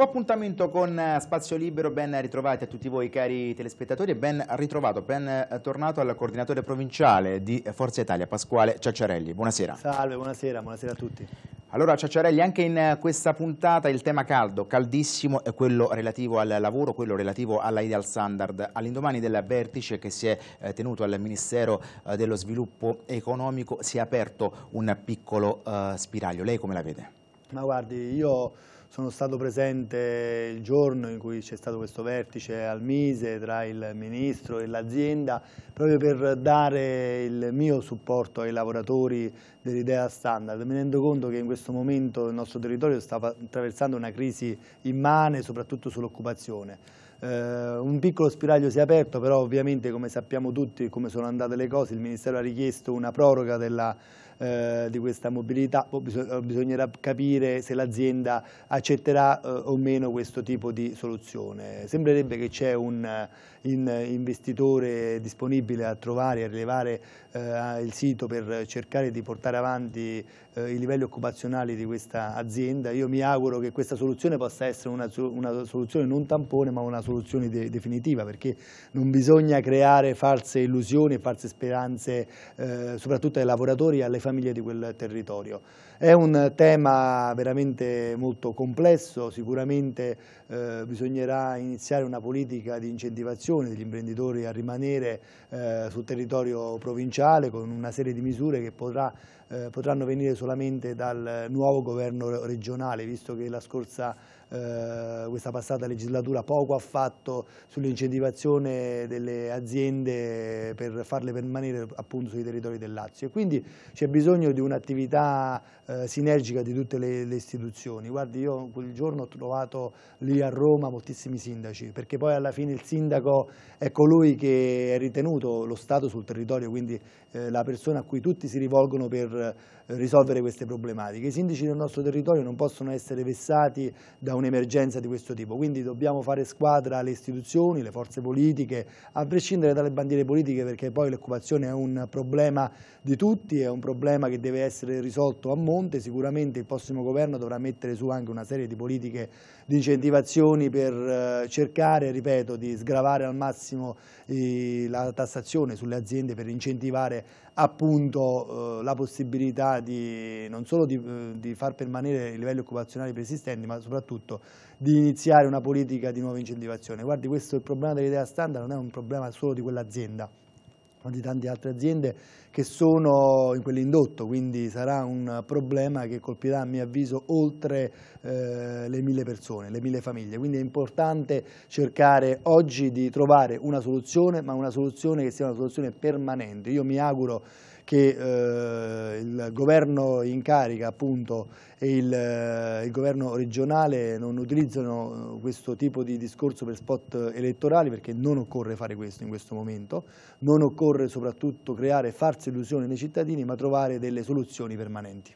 appuntamento con eh, Spazio Libero, ben ritrovati a tutti voi cari telespettatori e ben ritrovato, ben eh, tornato al coordinatore provinciale di Forza Italia, Pasquale Ciacciarelli. Buonasera. Salve, buonasera, buonasera a tutti. Allora Ciacciarelli, anche in eh, questa puntata il tema caldo, caldissimo, è quello relativo al lavoro, quello relativo alla Ideal Standard. All'indomani del vertice che si è tenuto al Ministero dello Sviluppo Economico si è aperto un piccolo spiraglio. Lei come la vede? Ma guardi, io sono stato presente il giorno in cui c'è stato questo vertice al Mise tra il Ministro e l'azienda proprio per dare il mio supporto ai lavoratori dell'idea standard. Mi rendo conto che in questo momento il nostro territorio sta attraversando una crisi immane soprattutto sull'occupazione. Uh, un piccolo spiraglio si è aperto, però ovviamente come sappiamo tutti come sono andate le cose, il Ministero ha richiesto una proroga della eh, di questa mobilità, bisognerà capire se l'azienda accetterà eh, o meno questo tipo di soluzione. Sembrerebbe che c'è un in investitore disponibile a trovare a rilevare eh, il sito per cercare di portare avanti eh, i livelli occupazionali di questa azienda. Io mi auguro che questa soluzione possa essere una, una soluzione non tampone ma una soluzione de definitiva perché non bisogna creare false illusioni e false speranze eh, soprattutto ai lavoratori e alle famiglie di quel territorio. È un tema veramente molto complesso, sicuramente eh, bisognerà iniziare una politica di incentivazione degli imprenditori a rimanere eh, sul territorio provinciale con una serie di misure che potrà, eh, potranno venire solamente dal nuovo governo regionale, visto che la scorsa eh, questa passata legislatura poco ha fatto sull'incentivazione delle aziende per farle permanere appunto sui territori del Lazio e quindi c'è bisogno di un'attività eh, sinergica di tutte le, le, istituzioni. Guardi io quel giorno ho trovato lì a Roma moltissimi sindaci perché poi alla fine il sindaco è colui che è ritenuto lo Stato sul territorio quindi eh, la persona a cui tutti si rivolgono per eh, risolvere queste problematiche. I sindaci del nostro territorio non possono essere vessati da un'emergenza di questo tipo, quindi dobbiamo fare squadra alle istituzioni, le forze politiche, a prescindere dalle bandiere politiche perché poi l'occupazione è un problema di tutti, è un problema che deve essere risolto a monte, sicuramente il prossimo governo dovrà mettere su anche una serie di politiche di incentivazioni per eh, cercare, ripeto, di sgravare al massimo la tassazione sulle aziende per incentivare appunto eh, la possibilità di, non solo di, eh, di, far permanere i livelli occupazionali preesistenti, ma soprattutto di iniziare una politica di nuova incentivazione. Guardi, questo il problema dell'idea standard non è un problema solo di quell'azienda, di tante altre aziende che sono in quell'indotto, quindi sarà un problema che colpirà a mio avviso oltre eh, le mille persone, le mille famiglie. Quindi è importante cercare oggi di trovare una soluzione, ma una soluzione che sia una soluzione permanente. Io mi auguro che eh, il governo in carica appunto e il, eh, il, governo regionale non utilizzano questo tipo di discorso per spot elettorali perché non occorre fare questo in questo momento, non occorre soprattutto creare false illusioni nei cittadini ma trovare delle soluzioni permanenti.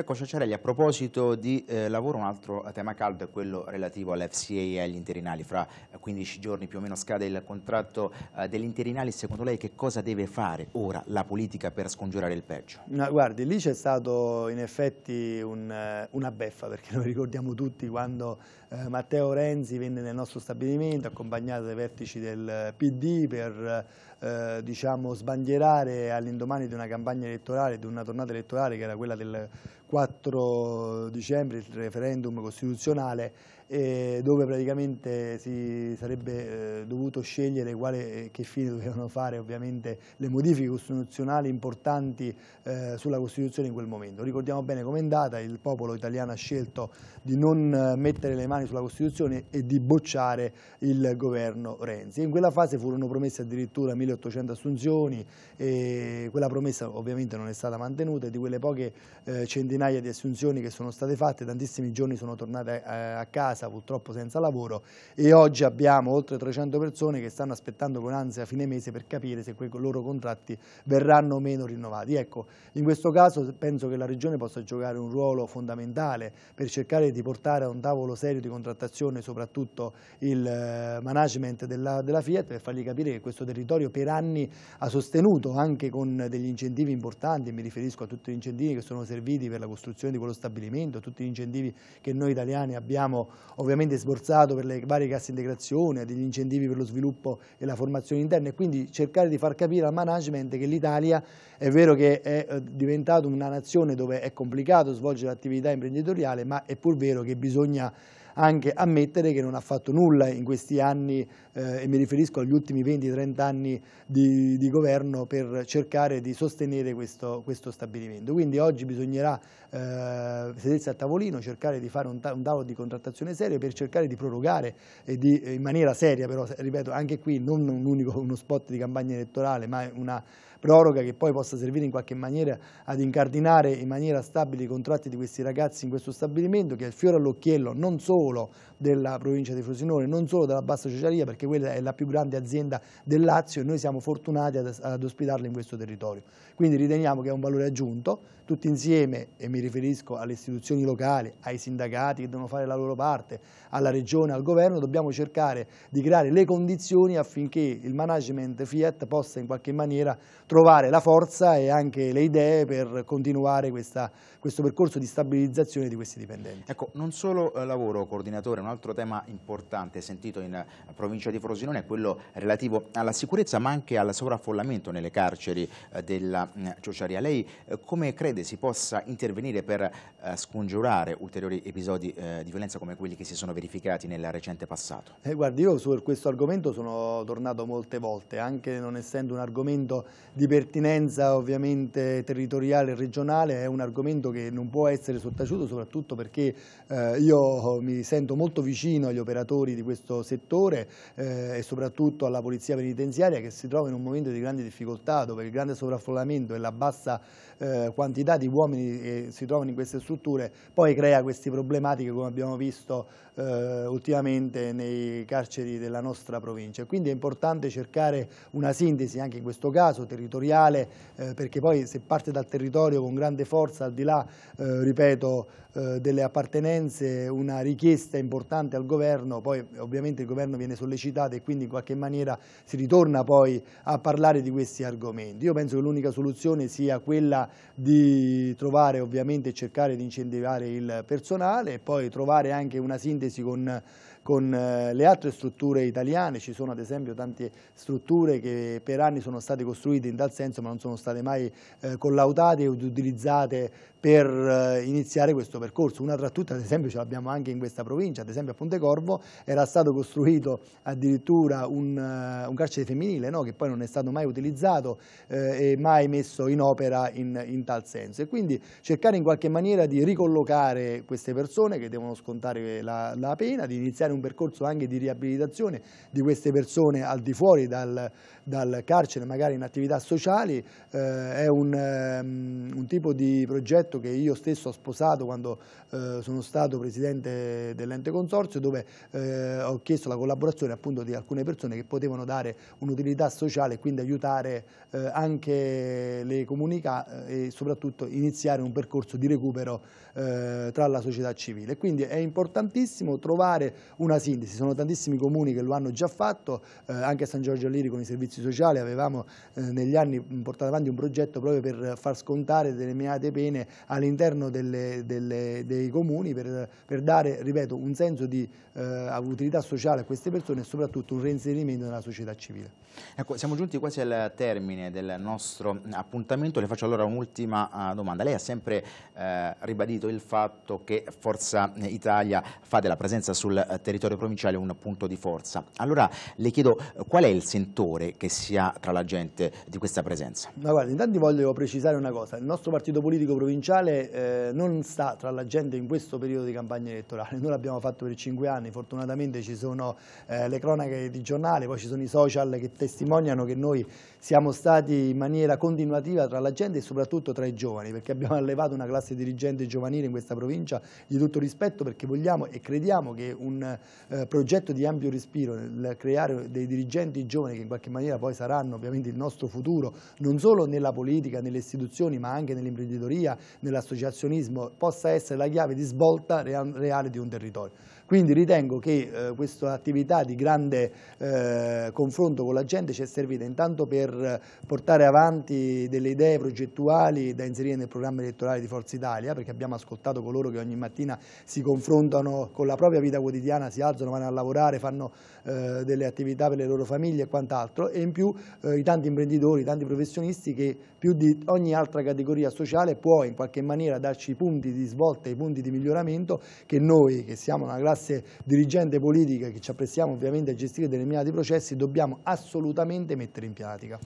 Ecco Ciaciarelli, a proposito di eh, lavoro, un altro tema caldo è quello relativo all'FCA e agli interinali. Fra 15 giorni più o meno scade il contratto eh, degli interinali. Secondo lei che cosa deve fare ora la politica per scongiurare il peggio? No, guardi, lì c'è stato in effetti un, eh, una beffa, perché noi ricordiamo tutti quando eh, Matteo Renzi venne nel nostro stabilimento accompagnato dai vertici del PD per eh, diciamo, sbandierare all'indomani di una campagna elettorale, di una tornata elettorale che era quella del 4 dicembre, il referendum costituzionale, eh, dove praticamente si sarebbe eh, dovuto scegliere quale, eh, che fine dovevano fare ovviamente le modifiche costituzionali importanti eh, sulla Costituzione in quel momento. Ricordiamo bene com'è andata, il popolo italiano ha scelto di non eh, mettere le mani sulla Costituzione e di bocciare il governo Renzi. In quella fase furono promesse addirittura 1800 assunzioni e quella promessa ovviamente non è stata mantenuta e di quelle poche eh, centinaia di assunzioni che sono state fatte, tantissimi giorni sono tornate a, a casa casa purtroppo senza lavoro e oggi abbiamo oltre 300 persone che stanno aspettando con ansia a fine mese per capire se quei loro contratti verranno o meno rinnovati. Ecco, in questo caso penso che la Regione possa giocare un ruolo fondamentale per cercare di portare a un tavolo serio di contrattazione soprattutto il eh, management della, della Fiat per fargli capire che questo territorio per anni ha sostenuto anche con degli incentivi importanti, mi riferisco a tutti gli incentivi che sono serviti per la costruzione di quello stabilimento, tutti gli incentivi che noi italiani abbiamo ovviamente sborsato per le varie casse integrazione, degli incentivi per lo sviluppo e la formazione interna e quindi cercare di far capire al management che l'Italia è vero che è eh, diventata una nazione dove è complicato svolgere l'attività imprenditoriale ma è pur vero che bisogna anche ammettere che non ha fatto nulla in questi anni, eh, e mi riferisco agli ultimi 20-30 anni di, di, governo, per cercare di sostenere questo, questo stabilimento. Quindi oggi bisognerà eh, sedersi a tavolino, cercare di fare un, ta un, tavolo di contrattazione serio per cercare di prorogare di, in maniera seria, però ripeto anche qui non un unico, uno spot di campagna elettorale, ma una proroga che poi possa servire in qualche maniera ad incardinare in maniera stabile i contratti di questi ragazzi in questo stabilimento che è il fiore all'occhiello non solo della provincia di Frosinone, non solo della Bassa Ciociaria perché quella è la più grande azienda del Lazio e noi siamo fortunati ad, ad ospitarla in questo territorio. Quindi riteniamo che è un valore aggiunto, tutti insieme, e mi riferisco alle istituzioni locali, ai sindacati che devono fare la loro parte, alla regione, al governo, dobbiamo cercare di creare le condizioni affinché il management Fiat possa in qualche maniera trovare la forza e anche le idee per continuare questa, questo percorso di stabilizzazione di questi dipendenti. Ecco, non solo eh, lavoro, coordinatore, un altro tema importante sentito in eh, provincia di Frosinone è quello relativo alla sicurezza ma anche al sovraffollamento nelle carceri eh, della Ciociaria. Lei come crede si possa intervenire per scongiurare ulteriori episodi di violenza come quelli che si sono verificati nel recente passato? Guardi, io su questo argomento sono tornato molte volte, anche non essendo un argomento di pertinenza ovviamente territoriale e regionale, è un argomento che non può essere sottaciuto soprattutto perché eh, io mi sento molto vicino agli operatori di questo settore eh, e soprattutto alla polizia penitenziaria che si trova in un momento di grande difficoltà dove il grande sovraffollamento e la bassa eh, quantità di uomini che si trovano in queste strutture poi crea queste problematiche come abbiamo visto eh, ultimamente nei carceri della nostra provincia. Quindi è importante cercare una sintesi anche in questo caso territoriale eh, perché poi se parte dal territorio con grande forza al di là, eh, ripeto, eh, delle appartenenze, una richiesta importante al governo, poi ovviamente il governo viene sollecitato e quindi in qualche maniera si ritorna poi a parlare di questi argomenti. Io penso che l'unica soluzione sia quella di trovare ovviamente e cercare di incentivare il personale e poi trovare anche una sintesi con con eh, le altre strutture italiane, ci sono ad esempio tante strutture che per anni sono state costruite in tal senso ma non sono state mai eh, collautate ed utilizzate per eh, iniziare questo percorso. Una tra tutte ad esempio ce l'abbiamo anche in questa provincia, ad esempio a Pontecorvo era stato costruito addirittura un, un carcere femminile no? che poi non è stato mai utilizzato eh, e mai messo in opera in, in, tal senso e quindi cercare in qualche maniera di ricollocare queste persone che devono scontare la, la pena, di iniziare iniziare un percorso anche di riabilitazione di queste persone al di fuori dal, dal carcere, magari in attività sociali, eh, è un, um, un, tipo di progetto che io stesso ho sposato quando eh, sono stato presidente dell'ente consorzio dove eh, ho chiesto la collaborazione appunto di alcune persone che potevano dare un'utilità sociale e quindi aiutare eh, anche le comunità eh, e soprattutto iniziare un percorso di recupero eh, tra la società civile. Quindi è importantissimo trovare una sintesi, sono tantissimi comuni che lo hanno già fatto, eh, anche a San Giorgio Alliri con i servizi sociali avevamo eh, negli anni portato avanti un progetto proprio per far scontare determinate pene all'interno dei comuni per, per, dare, ripeto, un senso di eh, utilità sociale a queste persone e soprattutto un reinserimento nella società civile. Ecco, siamo giunti quasi al termine del nostro appuntamento, le faccio allora un'ultima uh, domanda. Lei ha sempre uh, ribadito il fatto che Forza Italia fa della presenza sul uh, territorio provinciale un punto di forza. Allora le chiedo qual è il sentore che si ha tra la gente di questa presenza? Ma guarda, intanto voglio precisare una cosa, il nostro partito politico provinciale eh, non sta tra la gente in questo periodo di campagna elettorale, noi l'abbiamo fatto per cinque anni, fortunatamente ci sono eh, le cronache di giornale, poi ci sono i social che testimoniano che noi siamo stati in maniera continuativa tra la gente e soprattutto tra i giovani, perché abbiamo allevato una classe dirigente giovanile in questa provincia di tutto rispetto perché vogliamo e crediamo che un eh, progetto di ampio respiro nel creare dei dirigenti giovani che in qualche maniera poi saranno ovviamente il nostro futuro, non solo nella politica, nelle istituzioni, ma anche nell'imprenditoria, nell'associazionismo, possa essere la chiave di svolta reale di un territorio. Quindi ritengo che eh, questa attività di grande eh, confronto con la gente ci è servita intanto per portare avanti delle idee progettuali da inserire nel programma elettorale di Forza Italia, perché abbiamo ascoltato coloro che ogni mattina si confrontano con la propria vita quotidiana, si alzano, vanno a lavorare, fanno eh, delle attività per le loro famiglie e quant'altro, e in più eh, i tanti imprenditori, i tanti professionisti che più di ogni altra categoria sociale può in qualche maniera darci i punti di svolta, i punti di miglioramento che noi, che siamo una classe dirigente politica, che ci apprestiamo ovviamente a gestire determinati processi, dobbiamo assolutamente mettere in pratica.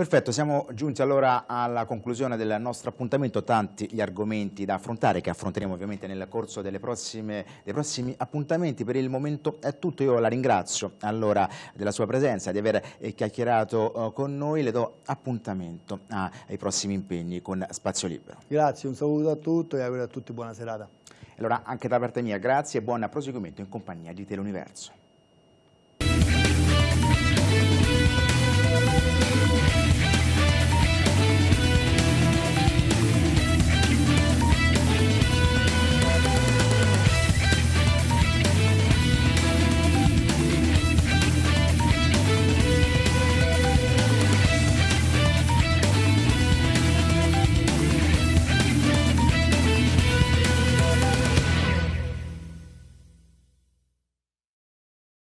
Perfetto, siamo giunti allora alla conclusione del nostro appuntamento, tanti gli argomenti da affrontare che affronteremo ovviamente nel corso prossime, dei prossimi appuntamenti, per il momento è tutto, io la ringrazio allora della sua presenza, di aver eh, chiacchierato eh, con noi, le do appuntamento ai prossimi impegni con Spazio Libero. Grazie, un saluto a tutti e auguro a tutti buona serata. Allora anche da parte mia grazie e buon proseguimento in compagnia di Teleuniverso.